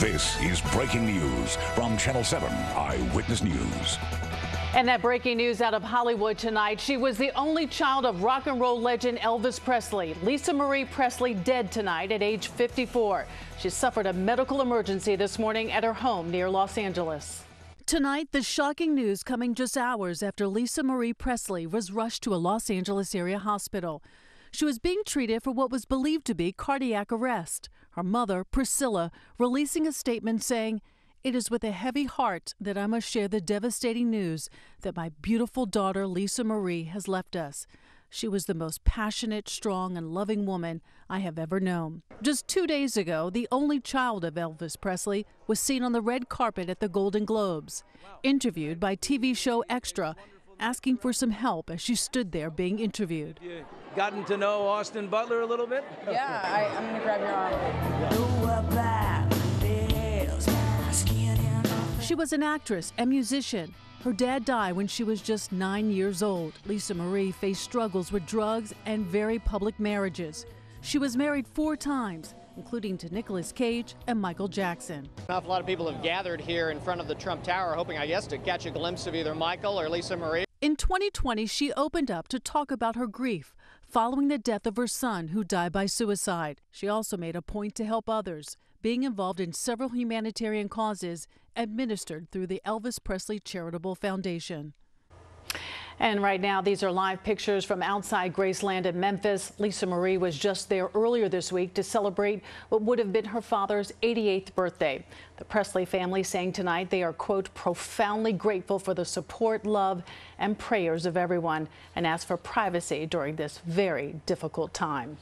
This is breaking news from Channel 7 Eyewitness News. And that breaking news out of Hollywood tonight. She was the only child of rock and roll legend Elvis Presley. Lisa Marie Presley dead tonight at age 54. She suffered a medical emergency this morning at her home near Los Angeles. Tonight, the shocking news coming just hours after Lisa Marie Presley was rushed to a Los Angeles area hospital. She was being treated for what was believed to be cardiac arrest. Her mother, Priscilla, releasing a statement saying, It is with a heavy heart that I must share the devastating news that my beautiful daughter, Lisa Marie, has left us. She was the most passionate, strong, and loving woman I have ever known. Just two days ago, the only child of Elvis Presley was seen on the red carpet at the Golden Globes. Interviewed by TV show Extra, asking for some help as she stood there being interviewed. You gotten to know Austin Butler a little bit? Yeah, I, I'm gonna grab your arm. She was an actress and musician. Her dad died when she was just nine years old. Lisa Marie faced struggles with drugs and very public marriages. She was married four times including to Nicolas Cage and Michael Jackson. An awful lot of people have gathered here in front of the Trump Tower, hoping, I guess, to catch a glimpse of either Michael or Lisa Marie. In 2020, she opened up to talk about her grief following the death of her son, who died by suicide. She also made a point to help others, being involved in several humanitarian causes administered through the Elvis Presley Charitable Foundation. And right now, these are live pictures from outside Graceland in Memphis. Lisa Marie was just there earlier this week to celebrate what would have been her father's 88th birthday. The Presley family saying tonight they are, quote, profoundly grateful for the support, love, and prayers of everyone and ask for privacy during this very difficult time.